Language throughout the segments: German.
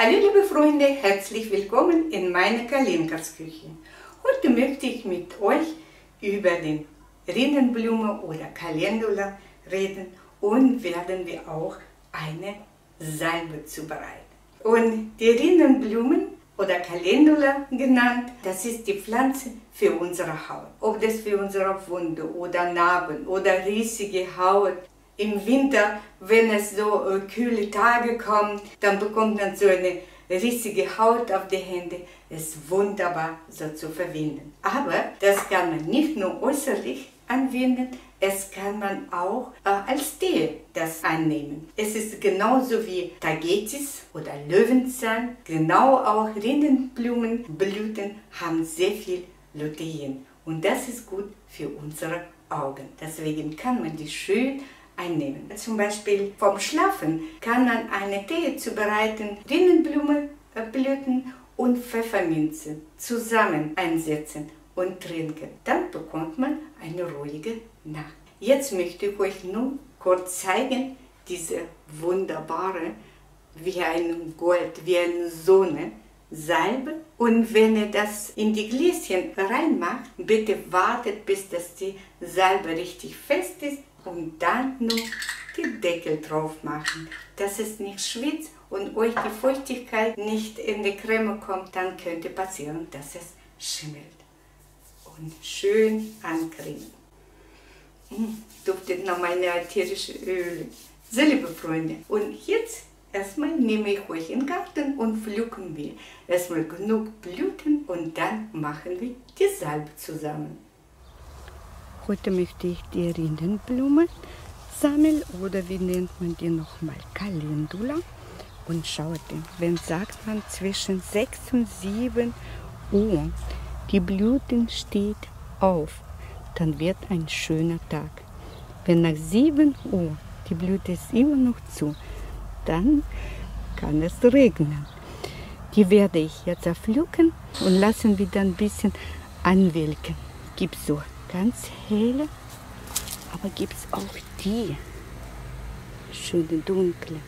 Hallo liebe Freunde, herzlich willkommen in meiner Kalinkas Küche. Heute möchte ich mit euch über den Rinnenblume oder Calendula reden und werden wir auch eine Salbe zubereiten. Und die Rinnenblumen oder Calendula genannt, das ist die Pflanze für unsere Haut. Ob das für unsere Wunde oder Narben oder riesige Haut im Winter, wenn es so äh, kühle Tage kommen, dann bekommt man so eine riesige Haut auf die Hände. Es ist wunderbar so zu verwenden. Aber das kann man nicht nur äußerlich anwenden, es kann man auch äh, als Tee das annehmen. Es ist genauso wie Tagetes oder Löwenzahn, genau auch Rindenblumenblüten haben sehr viel Lutein. Und das ist gut für unsere Augen. Deswegen kann man die schön einnehmen. Zum Beispiel vom Schlafen kann man eine Tee zubereiten, Rinnenblumenblüten und Pfefferminze zusammen einsetzen und trinken. Dann bekommt man eine ruhige Nacht. Jetzt möchte ich euch nun kurz zeigen, diese wunderbare, wie ein Gold, wie eine Sonne, Salbe. Und wenn ihr das in die Gläschen reinmacht, bitte wartet, bis das die Salbe richtig fest ist und dann nur die Deckel drauf machen, dass es nicht schwitzt und euch die Feuchtigkeit nicht in die Creme kommt, dann könnte passieren, dass es schimmelt. Und schön ancremen. Hm, duftet nach meine ätherische Öle. So, liebe Freunde, und jetzt erstmal nehme ich euch in den Garten und pflücken wir erstmal genug Blüten und dann machen wir die Salbe zusammen. Heute möchte ich die Rindenblume sammeln oder wie nennt man die nochmal? Calendula. Und schaut, wenn sagt man zwischen 6 und 7 Uhr, die Blüten steht auf, dann wird ein schöner Tag. Wenn nach 7 Uhr die Blüte ist immer noch zu, dann kann es regnen. Die werde ich jetzt erpflücken und lassen dann ein bisschen anwelken. Gib so ganz helle, aber gibt es auch die schöne dunkle.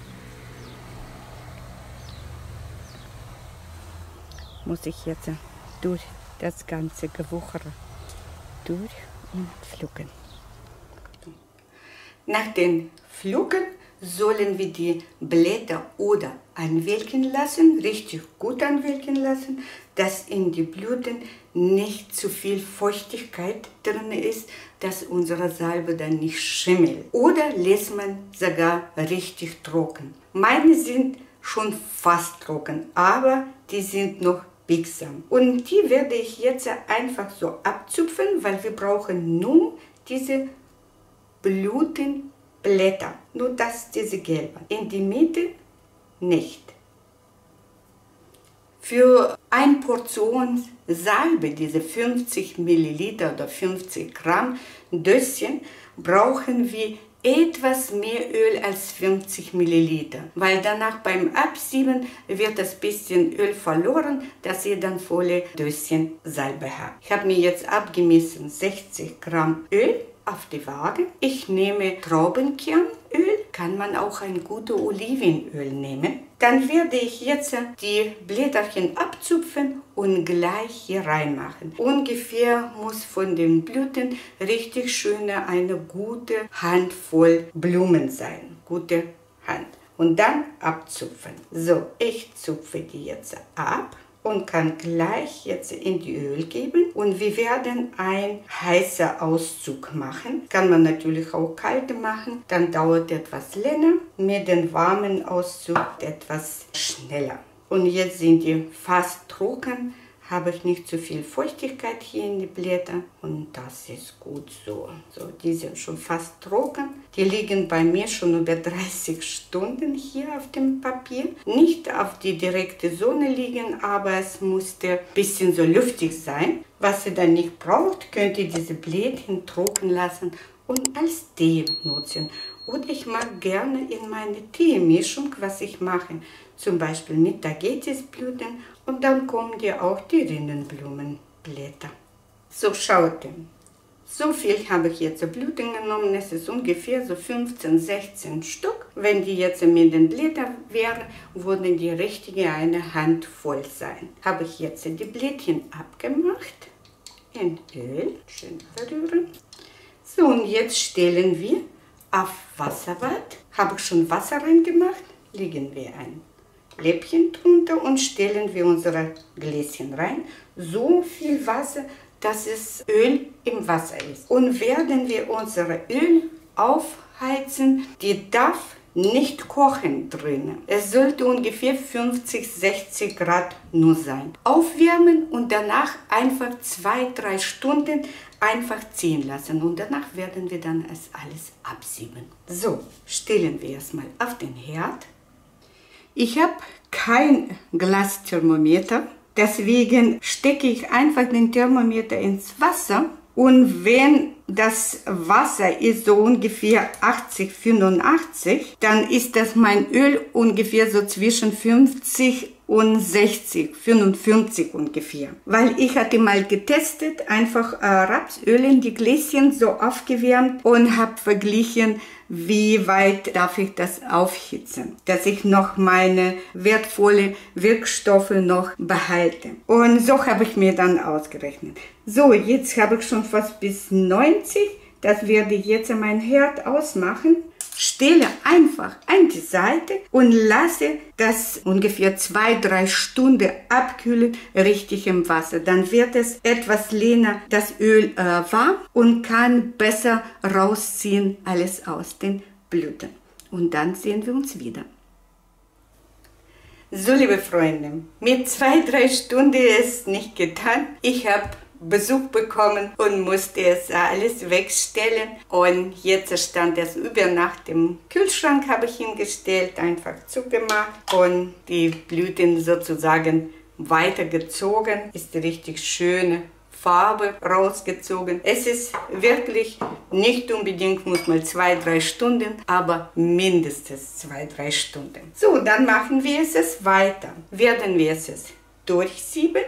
Muss ich jetzt durch das ganze Gewuchere durch und pflücken. Nach den Pflücken sollen wir die Blätter oder anwelken lassen, richtig gut anwelken lassen, dass in die Blüten nicht zu viel Feuchtigkeit drin ist, dass unsere Salbe dann nicht schimmelt. Oder lässt man sogar richtig trocken. Meine sind schon fast trocken, aber die sind noch biegsam. Und die werde ich jetzt einfach so abzupfen, weil wir brauchen nur diese Blütenblätter. Nur das, diese gelben. In die Mitte nicht. Für eine Portion Salbe, diese 50 Milliliter oder 50 Gramm Döschen, brauchen wir etwas mehr Öl als 50 Milliliter, weil danach beim Absieben wird das bisschen Öl verloren, dass ihr dann volle Döschen Salbe habt. Ich habe mir jetzt abgemessen 60 Gramm Öl auf die Waage. Ich nehme Traubenkernöl, kann man auch ein gutes Olivenöl nehmen. Dann werde ich jetzt die Blätterchen abzupfen und gleich hier reinmachen. Ungefähr muss von den Blüten richtig schöne eine gute Handvoll Blumen sein. Gute Hand. Und dann abzupfen. So, ich zupfe die jetzt ab und kann gleich jetzt in die Öl geben und wir werden ein heißer Auszug machen. Kann man natürlich auch kalte machen, dann dauert etwas länger, mit dem warmen Auszug etwas schneller. Und jetzt sind die fast trocken, habe ich nicht zu viel Feuchtigkeit hier in die Blätter und das ist gut so. So, die sind schon fast trocken. Die liegen bei mir schon über 30 Stunden hier auf dem Papier. Nicht auf die direkte Sonne liegen, aber es musste ein bisschen so luftig sein. Was ihr dann nicht braucht, könnt ihr diese Blättchen trocken lassen und als Tee nutzen. Und ich mag gerne in meine Teemischung, was ich mache, zum Beispiel mit Tagetisblüten und dann kommen dir auch die Rinnenblumenblätter. So schaut So viel habe ich jetzt Blüten genommen. Es ist ungefähr so 15, 16 Stück. Wenn die jetzt mit den Blättern wären, würden die richtige eine Hand voll sein. Habe ich jetzt die Blättchen abgemacht in Öl. Schön verrühren. So, und jetzt stellen wir auf Wasserbad. Habe ich schon Wasser reingemacht. Legen wir ein Läppchen drunter und stellen wir unsere Gläschen rein. So viel Wasser, dass es Öl im Wasser ist. Und werden wir unser Öl aufheizen, die darf nicht kochen drinnen. Es sollte ungefähr 50, 60 Grad nur sein. Aufwärmen und danach einfach zwei, drei Stunden einfach ziehen lassen. Und danach werden wir dann es alles absieben. So, stellen wir es mal auf den Herd. Ich habe kein Glasthermometer. Deswegen stecke ich einfach den Thermometer ins Wasser und wenn das Wasser ist so ungefähr 80, 85, dann ist das mein Öl ungefähr so zwischen 50 und 60, 55 ungefähr. Weil ich hatte mal getestet, einfach äh, Rapsöl in die Gläschen so aufgewärmt und habe verglichen, wie weit darf ich das aufhitzen, dass ich noch meine wertvolle Wirkstoffe noch behalte. Und so habe ich mir dann ausgerechnet. So, jetzt habe ich schon fast bis 90. Das werde ich jetzt mein Herd ausmachen stelle einfach an die Seite und lasse das ungefähr zwei, drei Stunden abkühlen, richtig im Wasser. Dann wird es etwas leer, das Öl äh, warm und kann besser rausziehen alles aus den Blüten. Und dann sehen wir uns wieder. So, liebe Freunde, mit zwei, drei Stunden ist nicht getan. Ich habe Besuch bekommen und musste es alles wegstellen. Und jetzt stand es über Nacht im Kühlschrank, habe ich hingestellt, einfach zugemacht und die Blüten sozusagen weitergezogen. Ist richtig schöne Farbe rausgezogen. Es ist wirklich nicht unbedingt, muss mal zwei, drei Stunden, aber mindestens zwei, drei Stunden. So, dann machen wir es weiter. Werden wir es durchsieben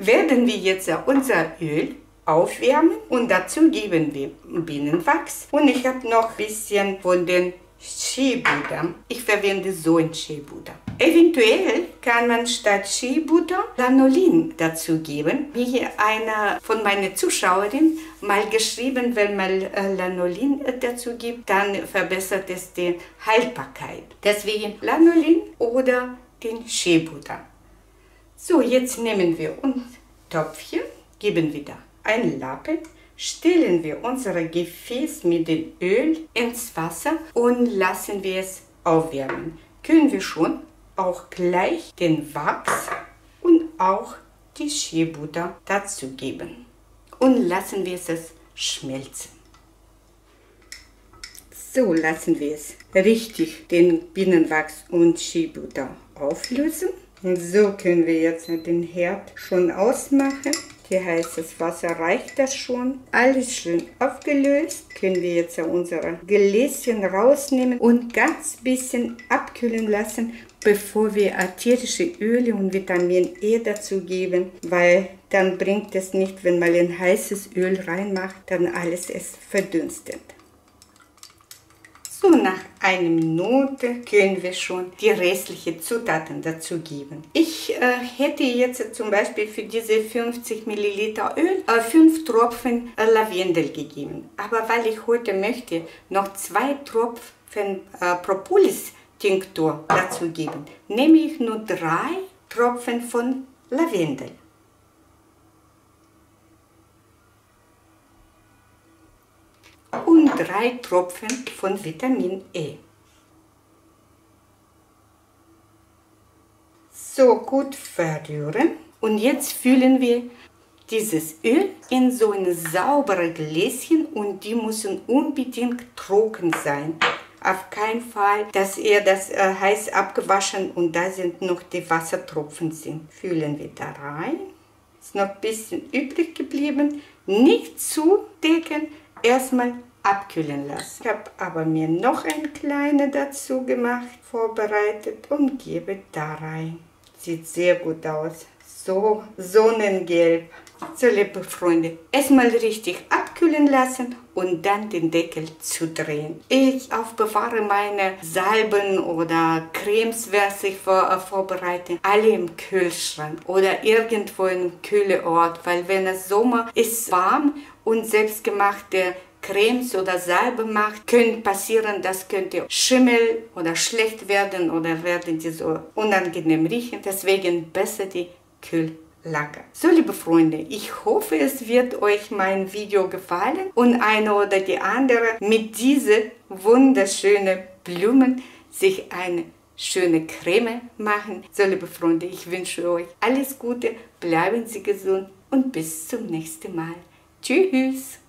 werden wir jetzt unser Öl aufwärmen und dazu geben wir Bienenwachs. Und ich habe noch ein bisschen von den Skibutter. Ich verwende so ein Skibutter. Eventuell kann man statt Skibutter Lanolin dazu geben. Wie eine von meinen Zuschauerinnen mal geschrieben, wenn man äh, Lanolin dazu gibt, dann verbessert es die Haltbarkeit. Deswegen Lanolin oder den Skibutter. So, jetzt nehmen wir uns Töpfchen, geben wieder ein Lappen, stellen wir unser Gefäß mit dem Öl ins Wasser und lassen wir es aufwärmen. Können wir schon auch gleich den Wachs und auch die Skibutter dazu geben und lassen wir es schmelzen. So lassen wir es richtig den Bienenwachs und Skibutter auflösen. Und so können wir jetzt den Herd schon ausmachen. Hier heißes Wasser reicht das schon. Alles schön aufgelöst. Können wir jetzt unsere Gläschen rausnehmen und ganz bisschen abkühlen lassen, bevor wir ätherische Öle und Vitamin E dazu geben, weil dann bringt es nicht, wenn man ein heißes Öl reinmacht, dann alles ist verdünstet. So nach einer Minute können wir schon die restlichen Zutaten dazu geben. Ich äh, hätte jetzt zum Beispiel für diese 50 Milliliter Öl äh, 5 Tropfen äh, Lavendel gegeben. Aber weil ich heute möchte noch zwei Tropfen äh, Propolis Tinktur dazu geben, nehme ich nur drei Tropfen von Lavendel. und drei Tropfen von Vitamin E. So gut verrühren und jetzt füllen wir dieses Öl in so ein sauberes Gläschen und die müssen unbedingt trocken sein. Auf keinen Fall, dass ihr das äh, heiß abgewaschen und da sind noch die Wassertropfen sind. Füllen wir da rein. Ist noch ein bisschen übrig geblieben. Nicht zudecken, erstmal abkühlen lassen. Ich habe aber mir noch ein kleine dazu gemacht, vorbereitet und gebe da rein. Sieht sehr gut aus. So sonnengelb. So, liebe Freunde, erstmal richtig abkühlen lassen und dann den Deckel zudrehen. Ich aufbewahre meine Salben oder Cremes, was ich vor, äh, vorbereite, alle im Kühlschrank oder irgendwo einem kühlen Ort, weil wenn es Sommer ist warm und selbstgemachte Cremes oder Salbe macht, könnte passieren, das könnte Schimmel oder schlecht werden oder werden die so unangenehm riechen. Deswegen besser die kühl Lager. So, liebe Freunde, ich hoffe, es wird euch mein Video gefallen und eine oder die andere mit diesen wunderschönen Blumen sich eine schöne Creme machen. So, liebe Freunde, ich wünsche euch alles Gute, bleiben Sie gesund und bis zum nächsten Mal. Tschüss!